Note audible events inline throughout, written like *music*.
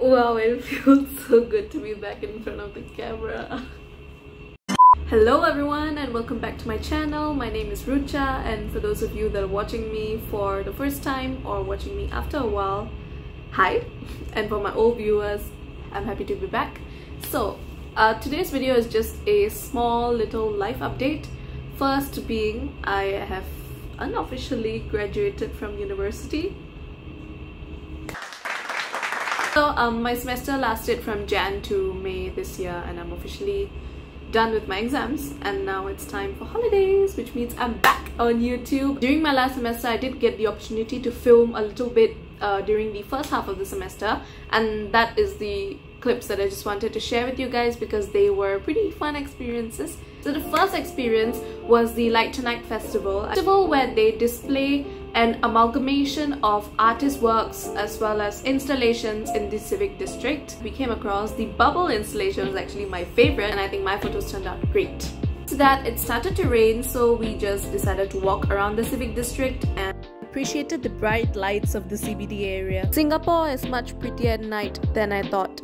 Wow, it *laughs* feels so good to be back in front of the camera. Hello everyone and welcome back to my channel. My name is Hrucha and for those of you that are watching me for the first time or watching me after a while, hi! *laughs* And for my old viewers, I'm happy to be back. So, uh, today's video is just a small little life update. First being, I have unofficially graduated from university so um, my semester lasted from Jan to May this year and I'm officially done with my exams and now it's time for holidays which means I'm back on YouTube. During my last semester I did get the opportunity to film a little bit uh, during the first half of the semester and that is the clips that I just wanted to share with you guys because they were pretty fun experiences. So the first experience was the Light to Night Festival, festival where they display an amalgamation of artist works as well as installations in the civic district. We came across the bubble installation was actually my favorite and I think my photos turned out great. After that it started to rain so we just decided to walk around the civic district and appreciated the bright lights of the CBD area. Singapore is much prettier at night than I thought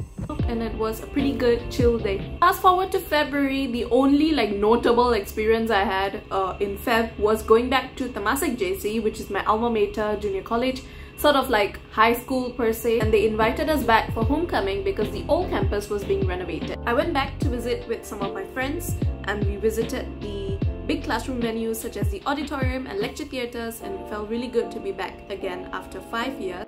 and it was a pretty good chill day. Fast forward to February, the only like notable experience I had uh, in Feb was going back to Temasek JC which is my alma mater junior college sort of like high school per se and they invited us back for homecoming because the old campus was being renovated. I went back to visit with some of my friends and we visited the big classroom venues such as the auditorium and lecture theatres and felt really good to be back again after 5 years.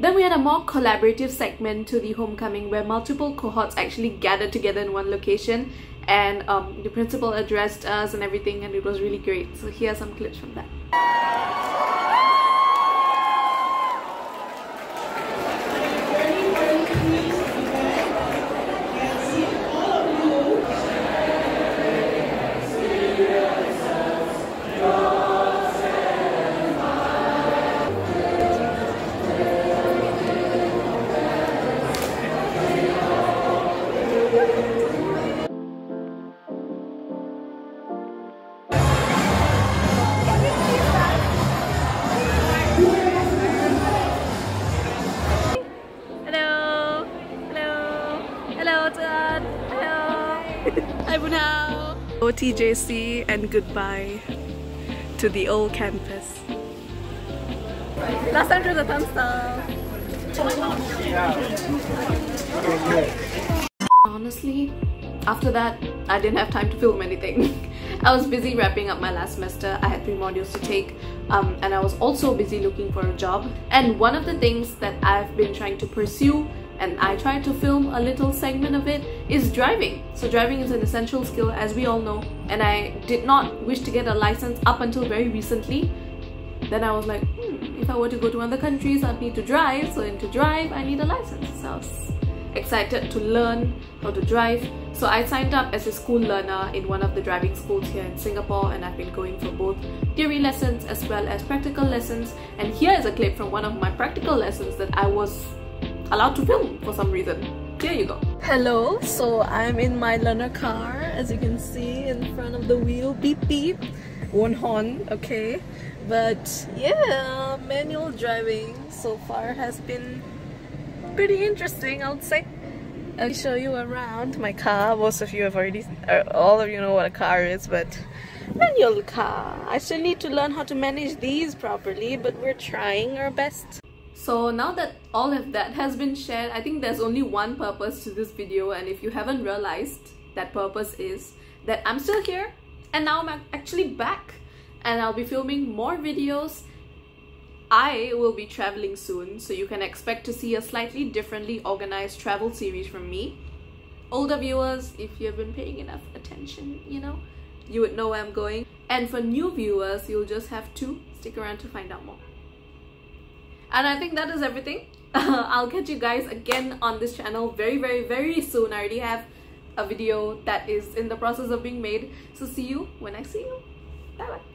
Then we had a more collaborative segment to the homecoming where multiple cohorts actually gathered together in one location and um, the principal addressed us and everything and it was really great. So here are some clips from that. Hello. Hi, Bunao. OTJC and goodbye to the old campus. Last time through the thumbs up. Honestly, after that, I didn't have time to film anything. *laughs* I was busy wrapping up my last semester. I had three modules to take um, and I was also busy looking for a job. And one of the things that I've been trying to pursue and I tried to film a little segment of it is driving. So driving is an essential skill as we all know and I did not wish to get a license up until very recently. Then I was like, hmm, if I were to go to other countries I'd need to drive so to drive I need a license. So I was excited to learn how to drive. So I signed up as a school learner in one of the driving schools here in Singapore and I've been going for both theory lessons as well as practical lessons. And here is a clip from one of my practical lessons that I was allowed to film for some reason. Here you go. Hello, so I'm in my learner car as you can see in front of the wheel. Beep beep. One horn, okay. But yeah, manual driving so far has been pretty interesting, I would say. I'll show you around my car. Most of you have already, uh, all of you know what a car is, but manual car. I still need to learn how to manage these properly, but we're trying our best. So now that all of that has been shared, I think there's only one purpose to this video and if you haven't realized, that purpose is that I'm still here and now I'm actually back and I'll be filming more videos I will be traveling soon, so you can expect to see a slightly differently organized travel series from me. Older viewers, if you've been paying enough attention, you know, you would know where I'm going. And for new viewers, you'll just have to stick around to find out more. And I think that is everything. *laughs* I'll catch you guys again on this channel very, very, very soon. I already have a video that is in the process of being made. So see you when I see you. Bye bye.